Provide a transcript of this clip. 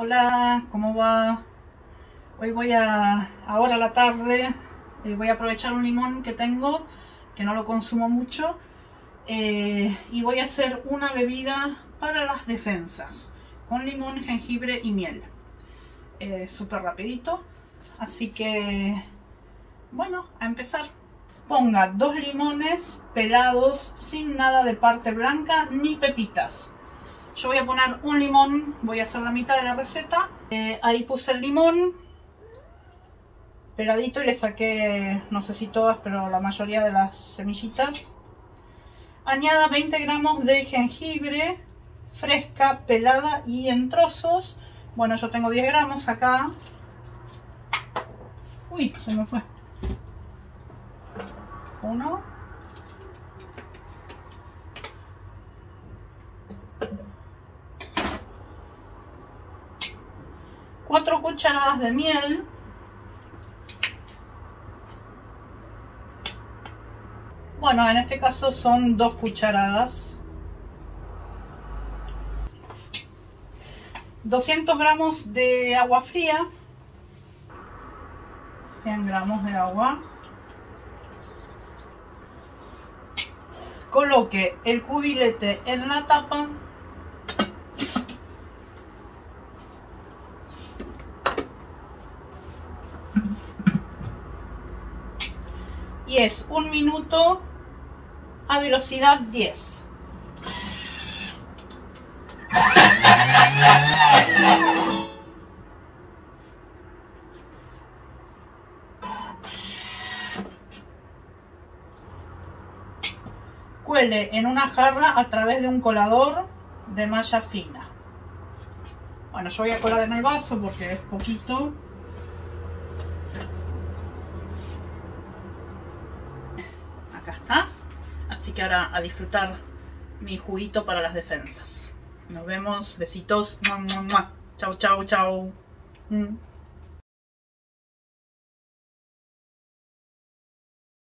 Hola, ¿cómo va? Hoy voy a, ahora a la tarde, eh, voy a aprovechar un limón que tengo, que no lo consumo mucho, eh, y voy a hacer una bebida para las defensas, con limón, jengibre y miel. Eh, Súper rapidito, así que, bueno, a empezar. Ponga dos limones pelados sin nada de parte blanca ni pepitas. Yo voy a poner un limón, voy a hacer la mitad de la receta. Eh, ahí puse el limón peladito y le saqué, no sé si todas, pero la mayoría de las semillitas. Añada 20 gramos de jengibre fresca, pelada y en trozos. Bueno, yo tengo 10 gramos acá. Uy, se me fue. Uno. 4 cucharadas de miel. Bueno, en este caso son 2 cucharadas. 200 gramos de agua fría. 100 gramos de agua. Coloque el cubilete en la tapa y es un minuto a velocidad 10. Cuele en una jarra a través de un colador de malla fina. Bueno, yo voy a colar en el vaso porque es poquito. Así que ahora a disfrutar mi juguito para las defensas. Nos vemos. Besitos. Chau, chau. Mm.